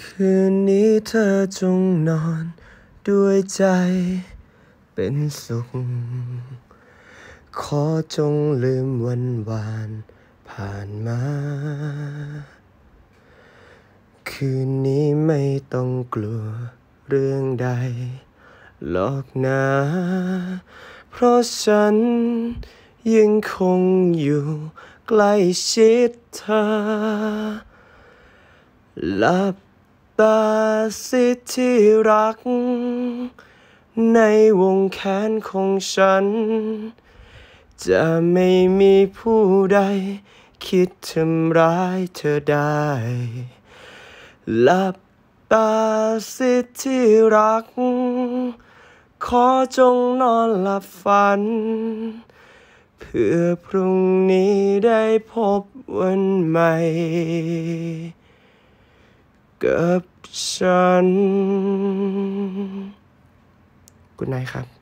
คืนนี้เธอจงนอนด้วยใจเป็นสุข ขอจงลืมวันวานผ่านมา คืนนี้ไม่ต้องกลัวเรื่องใดหรอกนะ เพราะฉันยังคงอยู่ใกล้ชิดเธอหลับ ตาสิที่รัก ในวงแขนของฉัน จะไม่มีผู้ใด คิดทำร้ายเธอได้หลับตาสิที่รัก ขอจงนอนหลับฝัน เพื่อพรุ่งนี้ได้พบวันใหม่ กับฉันกุณนายครับ